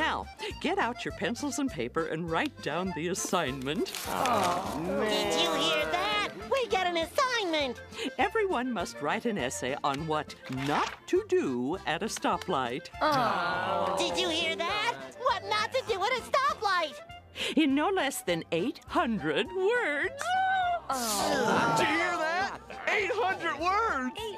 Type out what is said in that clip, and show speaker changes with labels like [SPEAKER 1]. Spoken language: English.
[SPEAKER 1] Now, get out your pencils and paper and write down the assignment.
[SPEAKER 2] Oh, Did you hear that? We got an assignment.
[SPEAKER 1] Everyone must write an essay on what not to do at a stoplight. Oh!
[SPEAKER 2] Did you hear that? What not to do at a stoplight.
[SPEAKER 1] In no less than 800 words. Oh!
[SPEAKER 3] Did you hear that? 800 words!